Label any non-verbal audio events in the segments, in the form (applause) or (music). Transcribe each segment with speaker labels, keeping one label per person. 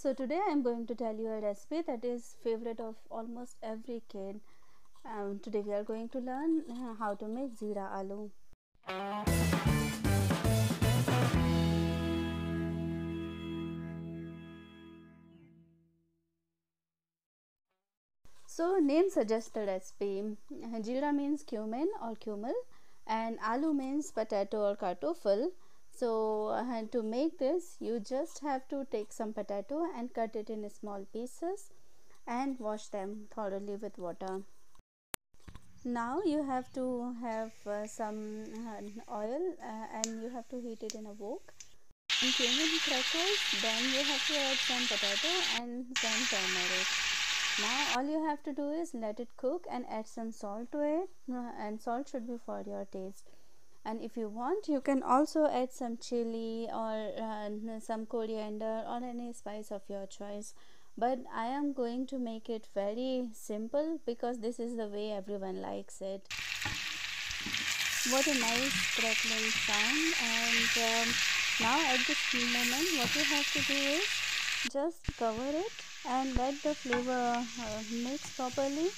Speaker 1: so today i'm going to tell you a recipe that is favorite of almost every kid. Um, today we are going to learn uh, how to make zira aloo. So name suggests the recipe. Zira means cumin or kummel and aloo means potato or kartoffel so uh, to make this you just have to take some potato and cut it in small pieces and wash them thoroughly with water. Now you have to have uh, some uh, oil uh, and you have to heat it in a wok. And cumin crackers then you have to add some potato and some turmeric. Now all you have to do is let it cook and add some salt to it. Uh, and salt should be for your taste and if you want you can also add some chili or uh, some coriander or any spice of your choice. But i am going to make it very simple because this is the way everyone likes it. What a nice crackling sound. And um, now at this moment what you have to do is just cover it and let the flavor uh, mix properly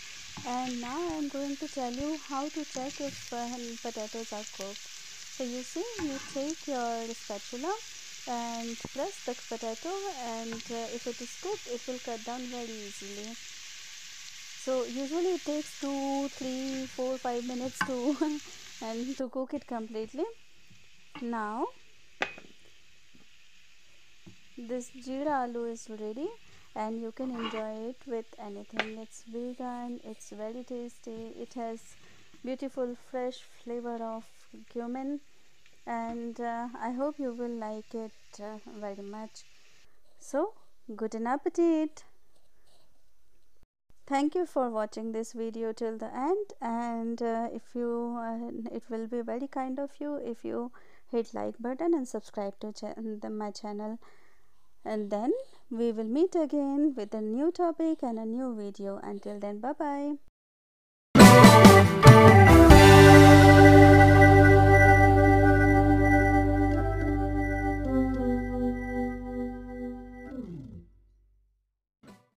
Speaker 1: and now I'm going to tell you how to check if uh, potatoes are cooked. So you see you take your spatula and press the potato and uh, if it is cooked it will cut down very easily. So usually it takes two, three, four, five minutes to (laughs) and to cook it completely. Now this jeera aloo is ready and you can enjoy it with anything. It's vegan it's very tasty it has beautiful fresh flavor of cumin and uh, i hope you will like it uh, very much. So good appetite thank you for watching this video till the end and uh, if you uh, it will be very kind of you if you hit like button and subscribe to ch my channel and then we will meet again with a new topic and a new video. Until then bye bye